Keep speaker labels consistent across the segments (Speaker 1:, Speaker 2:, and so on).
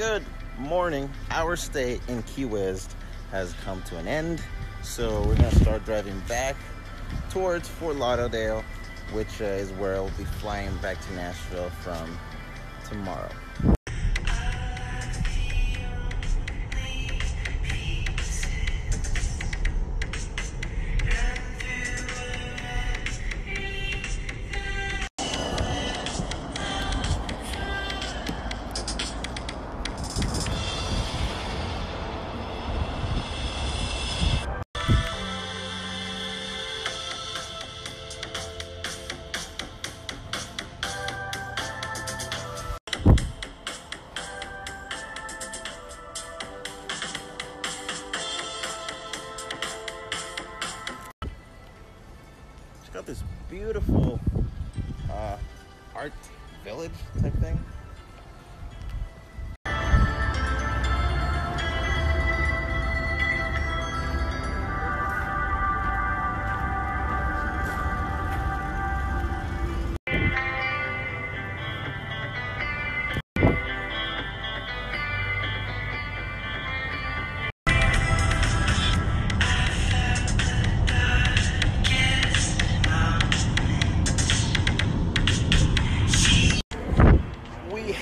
Speaker 1: Good morning. Our stay in Key West has come to an end, so we're gonna start driving back towards Fort Lauderdale, which uh, is where I'll be flying back to Nashville from tomorrow. This beautiful uh, art village type thing.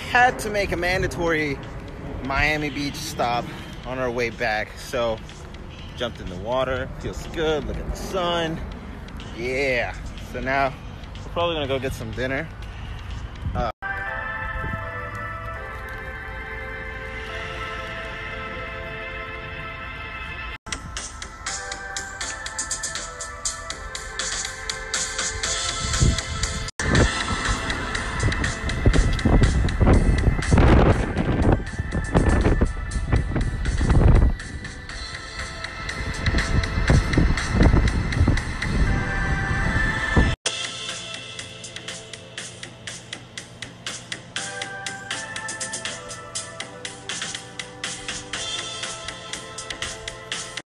Speaker 1: Had to make a mandatory Miami Beach stop on our way back. So jumped in the water, feels good, look at the sun. Yeah. So now we're probably gonna go get some dinner